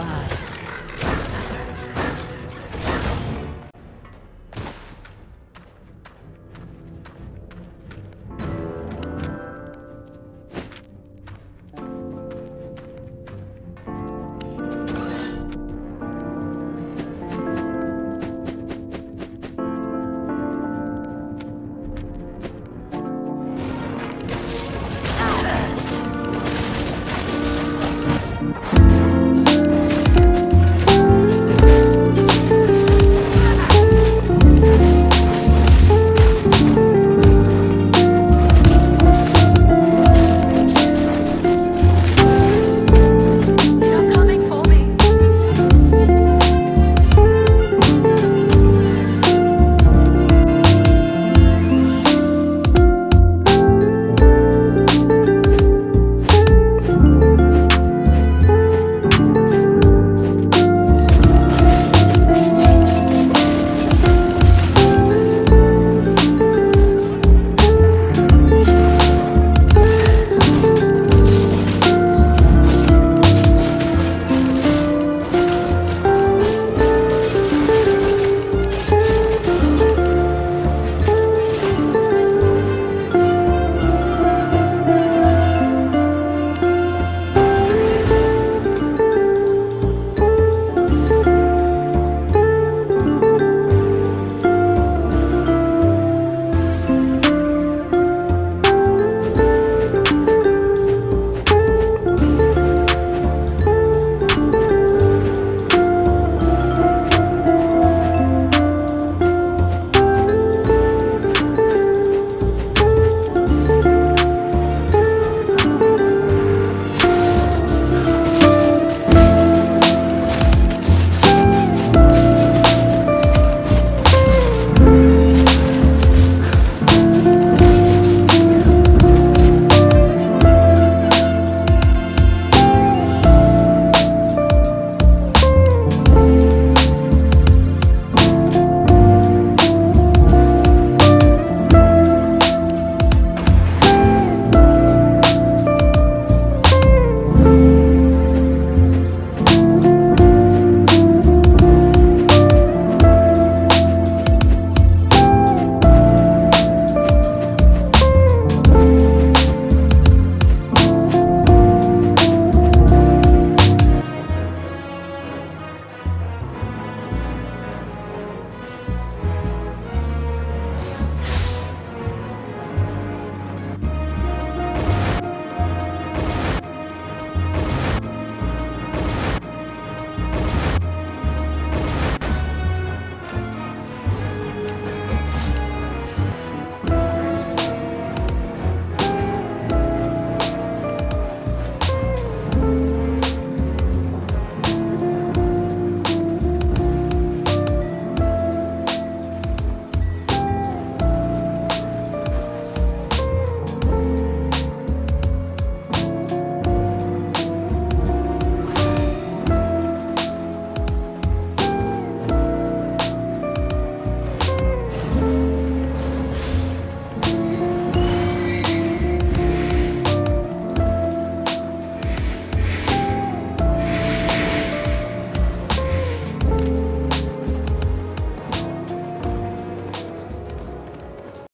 alive.